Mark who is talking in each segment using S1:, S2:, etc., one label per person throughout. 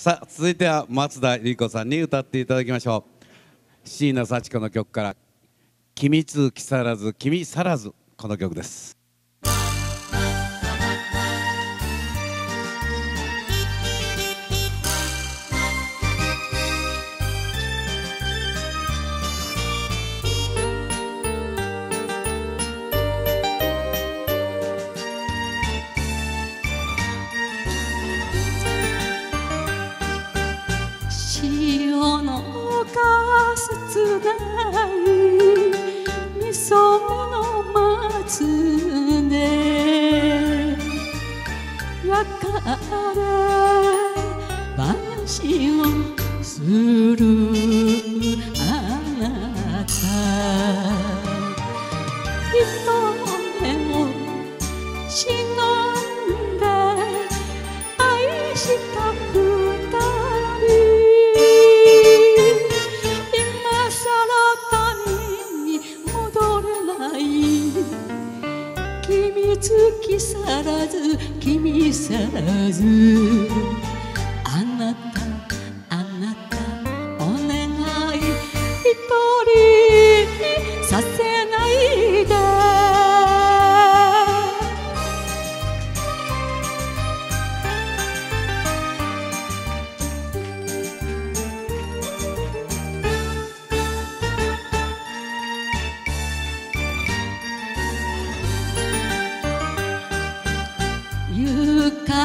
S1: さあ続いては松田理子さんに歌っていただきましょう。椎名幸子の曲から「君つきさらず君去らず」この曲です。
S2: 潮のかすつないみその松で別れ話をするあなた。君つき去らず君去らず。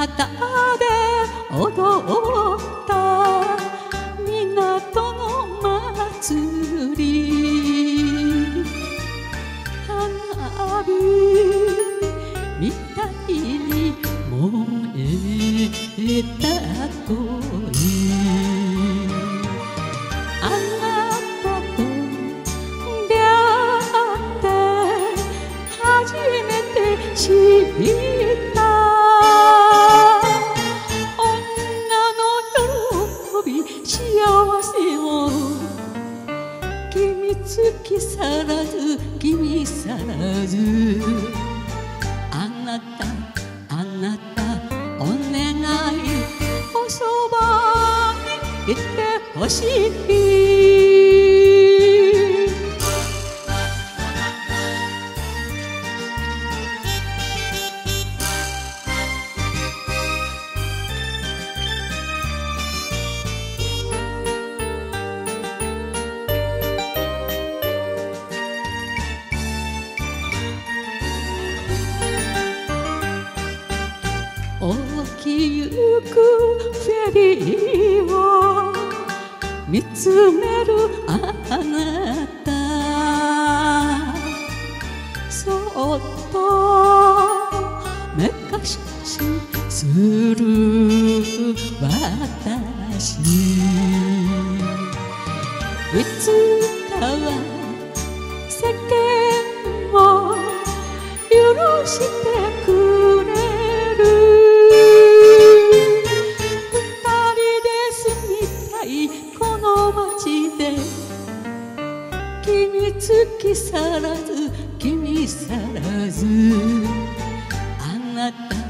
S2: 浴衣で踊った港の祭り。花火みたいに燃えた恋あなたと出会って初めて知っ月去らず君去らず。あなたあなたお願い。おそばにいてほしい。きゆくフェリーを見つめるあなた。そっと目隠しする私。いつかは世間を許して突き去らず君去らずあなた